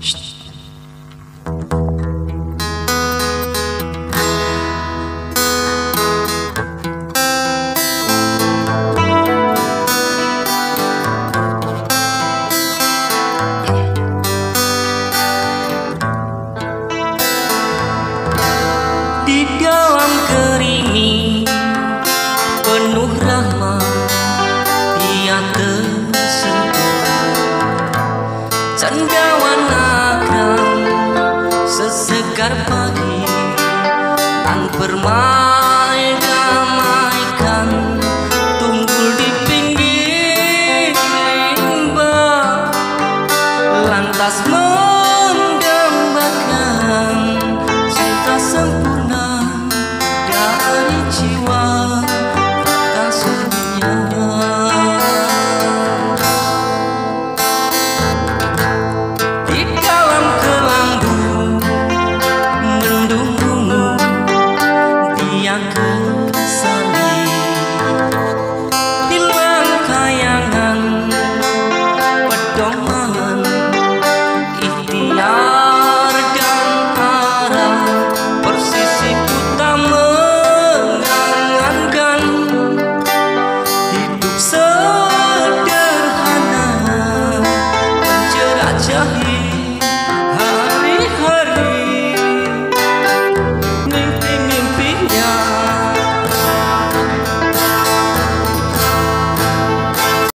滴。Sesekar pagi Dan bermain damaikan Tunggul di pinggir limbah Lantas yang ku sali Timbang kayangan Pedoman Ikhtiar dan arah Persisi kita mengangankan Hidup sederhana Menjerat jahit